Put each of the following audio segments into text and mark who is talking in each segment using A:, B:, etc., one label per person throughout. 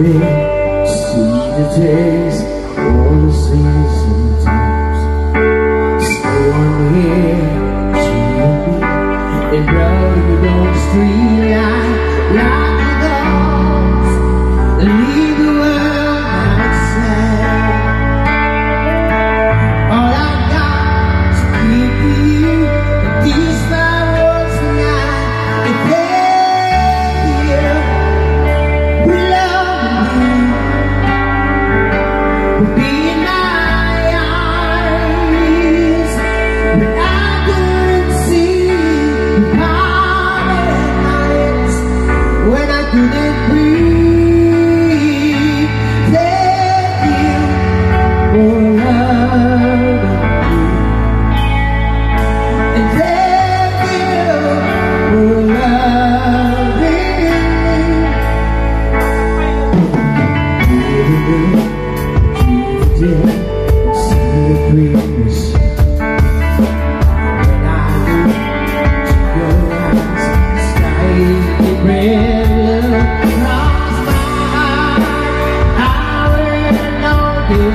A: me See the days all the seasons times So I'm here to be And out in those three being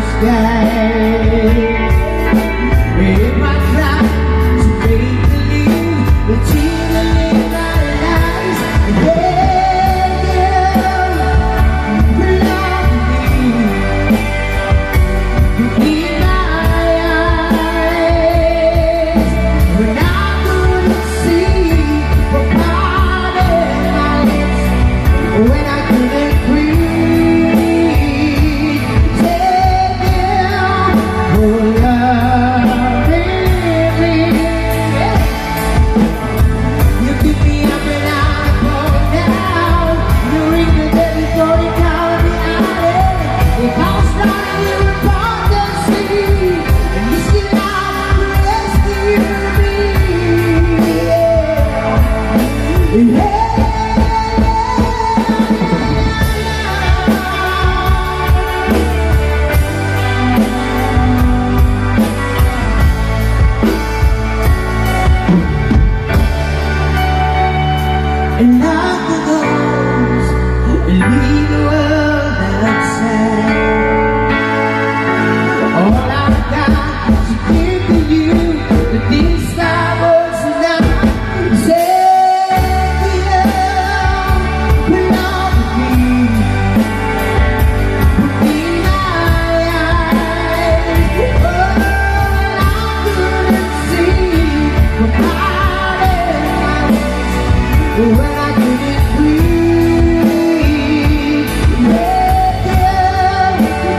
A: sky And I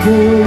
A: corpo.